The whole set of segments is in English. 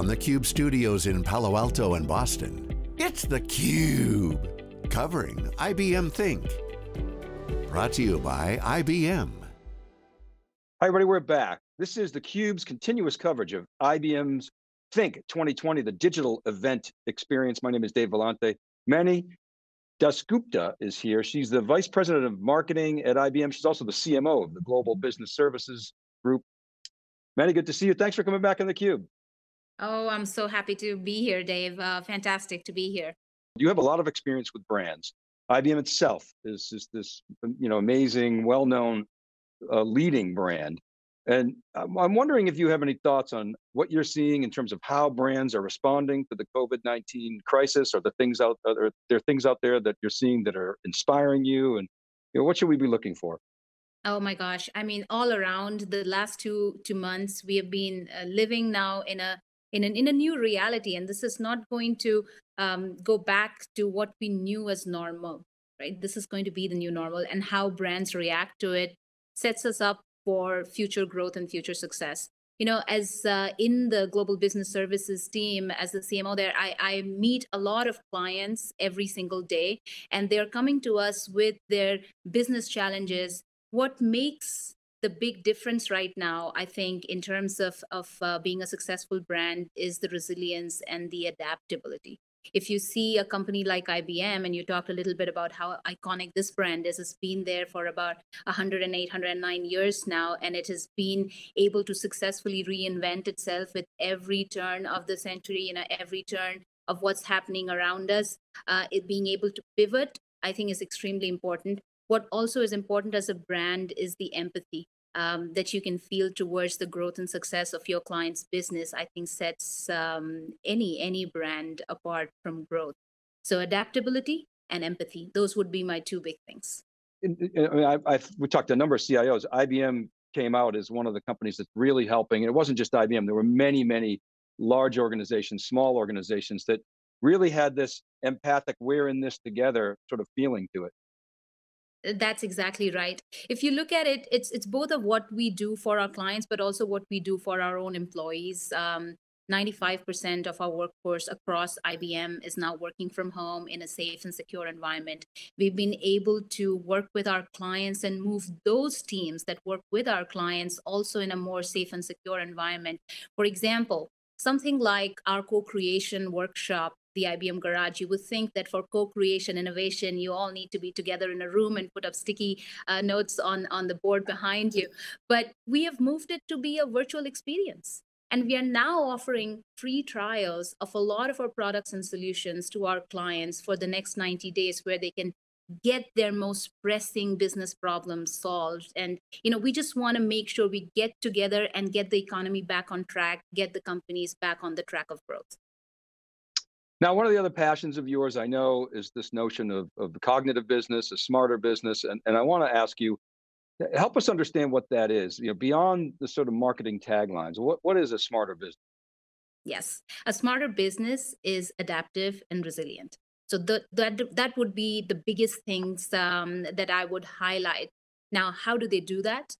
from the Cube studios in Palo Alto and Boston, it's theCUBE, covering IBM Think. Brought to you by IBM. Hi everybody, we're back. This is theCUBE's continuous coverage of IBM's Think 2020, the digital event experience. My name is Dave Vellante. Mani Dasgupta is here. She's the Vice President of Marketing at IBM. She's also the CMO of the Global Business Services Group. Mani, good to see you. Thanks for coming back on theCUBE. Oh, I'm so happy to be here, Dave. Uh, fantastic to be here. You have a lot of experience with brands. IBM itself is just this, you know, amazing, well-known uh, leading brand. And I'm wondering if you have any thoughts on what you're seeing in terms of how brands are responding to the COVID-19 crisis, or the things out there, there are things out there that you're seeing that are inspiring you, and you know, what should we be looking for? Oh my gosh! I mean, all around the last two two months, we have been uh, living now in a in an in a new reality, and this is not going to um, go back to what we knew as normal, right? This is going to be the new normal, and how brands react to it sets us up for future growth and future success you know as uh, in the global business services team as the cmo there I, I meet a lot of clients every single day and they're coming to us with their business challenges what makes the big difference right now i think in terms of of uh, being a successful brand is the resilience and the adaptability if you see a company like IBM and you talked a little bit about how iconic this brand is, it's been there for about 108, 109 years now, and it has been able to successfully reinvent itself with every turn of the century, you know, every turn of what's happening around us. Uh, it being able to pivot, I think, is extremely important. What also is important as a brand is the empathy um, that you can feel towards the growth and success of your client's business, I think sets um, any any brand apart from growth. So adaptability and empathy; those would be my two big things. I mean, I, I've, we talked to a number of CIOs. IBM came out as one of the companies that's really helping. And it wasn't just IBM. There were many, many large organizations, small organizations that really had this empathic, we're in this together sort of feeling to it. That's exactly right. If you look at it, it's it's both of what we do for our clients, but also what we do for our own employees. Um, 95% of our workforce across IBM is now working from home in a safe and secure environment. We've been able to work with our clients and move those teams that work with our clients also in a more safe and secure environment. For example, something like our co-creation workshop the IBM Garage, you would think that for co-creation innovation, you all need to be together in a room and put up sticky uh, notes on, on the board behind you. But we have moved it to be a virtual experience. And we are now offering free trials of a lot of our products and solutions to our clients for the next 90 days where they can get their most pressing business problems solved and you know we just want to make sure we get together and get the economy back on track get the companies back on the track of growth now, one of the other passions of yours, I know, is this notion of, of cognitive business, a smarter business. And, and I want to ask you, help us understand what that is, you know, beyond the sort of marketing taglines, what, what is a smarter business? Yes, a smarter business is adaptive and resilient. So the, that, that would be the biggest things um, that I would highlight. Now, how do they do that?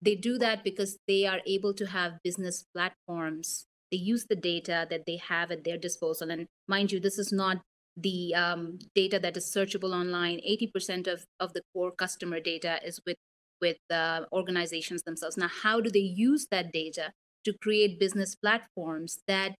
They do that because they are able to have business platforms they use the data that they have at their disposal. And mind you, this is not the um, data that is searchable online. 80% of, of the core customer data is with, with uh, organizations themselves. Now, how do they use that data to create business platforms that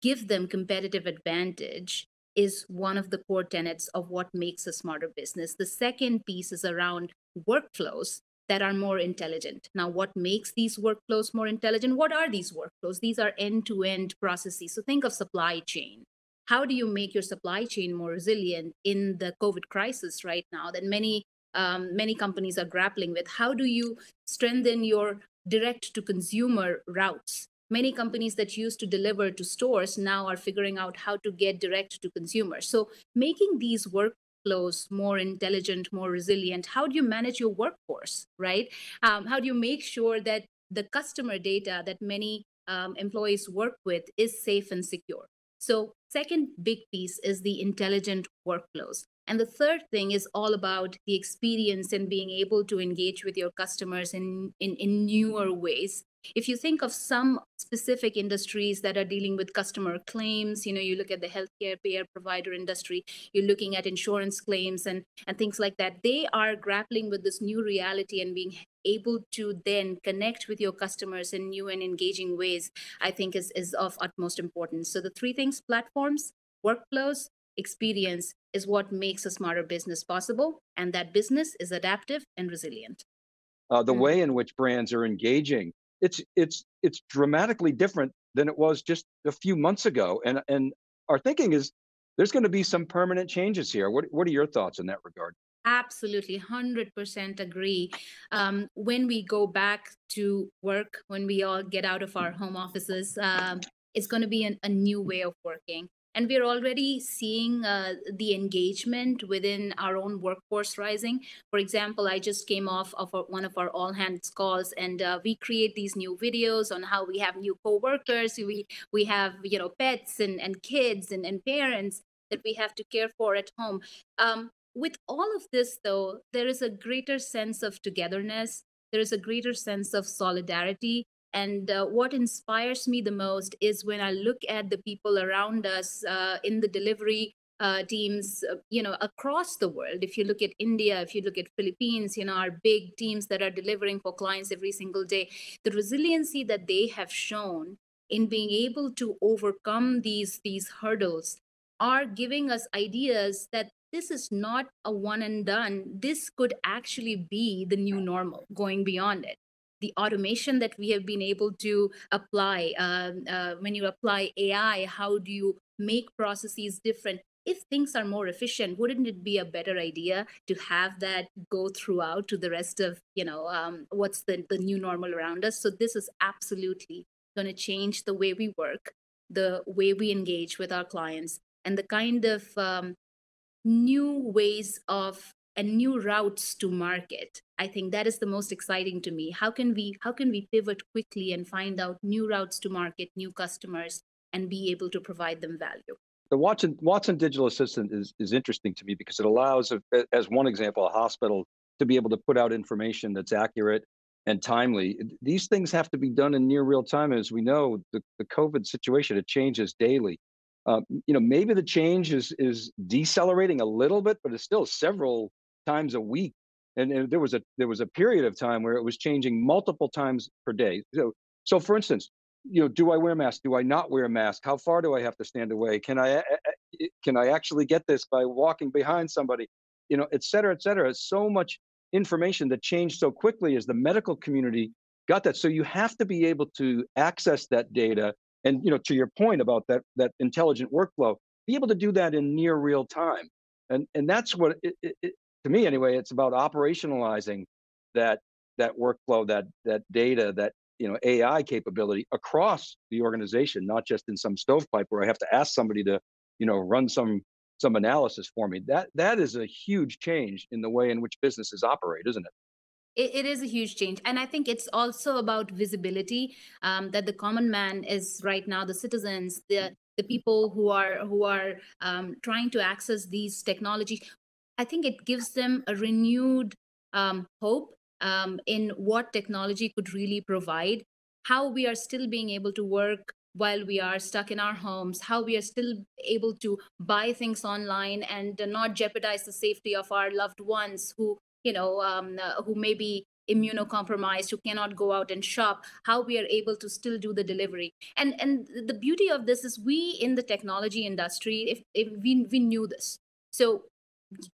give them competitive advantage is one of the core tenets of what makes a smarter business. The second piece is around workflows that are more intelligent. Now, what makes these workflows more intelligent? What are these workflows? These are end to end processes. So think of supply chain. How do you make your supply chain more resilient in the COVID crisis right now that many um, many companies are grappling with? How do you strengthen your direct to consumer routes? Many companies that used to deliver to stores now are figuring out how to get direct to consumers. So making these work flows more intelligent, more resilient? How do you manage your workforce, right? Um, how do you make sure that the customer data that many um, employees work with is safe and secure? So, second big piece is the intelligent workflows. And the third thing is all about the experience and being able to engage with your customers in, in, in newer ways. If you think of some specific industries that are dealing with customer claims, you know, you look at the healthcare payer provider industry, you're looking at insurance claims and, and things like that, they are grappling with this new reality and being able to then connect with your customers in new and engaging ways, I think is, is of utmost importance. So the three things, platforms, workflows, experience is what makes a smarter business possible. And that business is adaptive and resilient. Uh, the mm. way in which brands are engaging, it's it's it's dramatically different than it was just a few months ago. And and our thinking is there's going to be some permanent changes here. What what are your thoughts in that regard? Absolutely, 100% agree. Um, when we go back to work, when we all get out of our home offices, um, it's going to be an, a new way of working and we're already seeing uh, the engagement within our own workforce rising. For example i just came off of one of our all hands calls and uh, we create these new videos on how we have new co-workers. We we have you know pets and, and kids and, and parents that we have to care for at home. Um, with all of this though there is a greater sense of togetherness. There is a greater sense of solidarity and uh, what inspires me the most is when I look at the people around us uh, in the delivery uh, teams, uh, you know, across the world. If you look at India, if you look at Philippines, you know, our big teams that are delivering for clients every single day, the resiliency that they have shown in being able to overcome these these hurdles are giving us ideas that this is not a one and done. This could actually be the new normal going beyond it the automation that we have been able to apply. Uh, uh, when you apply AI, how do you make processes different? If things are more efficient, wouldn't it be a better idea to have that go throughout to the rest of, you know, um, what's the, the new normal around us? So this is absolutely going to change the way we work, the way we engage with our clients, and the kind of um, new ways of and new routes to market. I think that is the most exciting to me. How can we how can we pivot quickly and find out new routes to market new customers and be able to provide them value? The watson watson digital assistant is is interesting to me because it allows as one example a hospital to be able to put out information that's accurate and timely. These things have to be done in near real time. As we know the, the covid situation it changes daily. Uh, you know maybe the change is is decelerating a little bit but it's still several times a week. And, and, there was a there was a period of time where it was changing multiple times per day. So, so for instance, you know, do I wear a mask? Do I not wear a mask? How far do I have to stand away? Can I can I actually get this by walking behind somebody? You know, et cetera, et cetera. So much information that changed so quickly as the medical community got that. So you have to be able to access that data. And you know, to your point about that that intelligent workflow, be able to do that in near real time. And and that's what it, it, to me anyway, it's about operationalizing that that workflow, that that data, that you know AI capability across the organization, not just in some stovepipe where I have to ask somebody to you know run some some analysis for me. That that is a huge change in the way in which businesses operate, isn't it? it, is a huge change and i think it's also about visibility um, that the common man is right now the citizens the the people who are who are um, trying to access these technologies I think it gives them a renewed um, hope um, in what technology could really provide, how we are still being able to work while we are stuck in our homes, how we are still able to buy things online and not jeopardize the safety of our loved ones who, you know, um, uh, who may be immunocompromised who cannot go out and shop how we are able to still do the delivery. And and the beauty of this is we in the technology industry if, if we, we knew this. So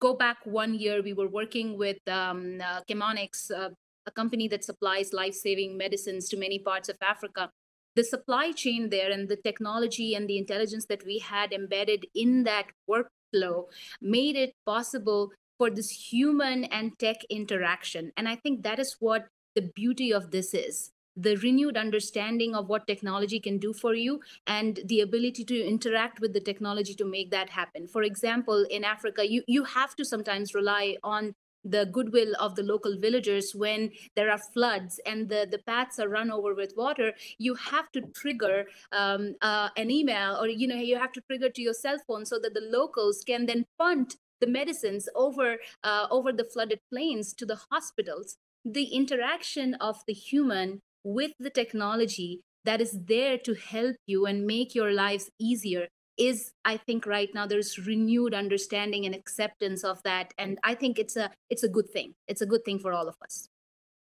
go back one year, we were working with um, uh, Chemonics, uh, a company that supplies life-saving medicines to many parts of Africa. The supply chain there and the technology and the intelligence that we had embedded in that workflow made it possible for this human and tech interaction. And I think that is what the beauty of this is the renewed understanding of what technology can do for you and the ability to interact with the technology to make that happen. For example in africa you you have to sometimes rely on the goodwill of the local villagers when there are floods and the, the paths are run over with water. You have to trigger um, uh, an email or you know you have to trigger to your cell phone so that the locals can then punt the medicines over uh, over the flooded plains to the hospitals. The interaction of the human with the technology that is there to help you and make your lives easier is i think right now there's renewed understanding and acceptance of that and i think it's a it's a good thing it's a good thing for all of us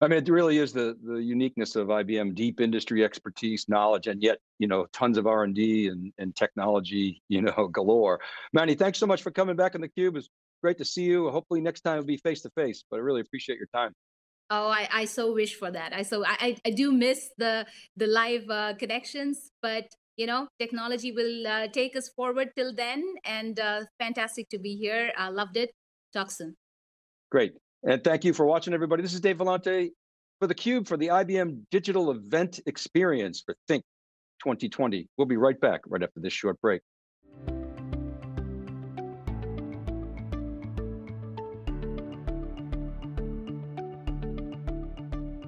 I mean, it really is the the uniqueness of IBM, deep industry expertise, knowledge, and yet you know tons of R and D and and technology, you know, galore. Mani, thanks so much for coming back on the cube. It's great to see you. Hopefully next time it'll be face to face. But I really appreciate your time. Oh, I, I so wish for that. I so I I do miss the the live uh, connections, but you know technology will uh, take us forward till then. And uh, fantastic to be here. I loved it. Talk soon. Great. And thank you for watching, everybody. This is Dave Vellante for theCUBE for the IBM Digital Event Experience for Think 2020. We'll be right back right after this short break.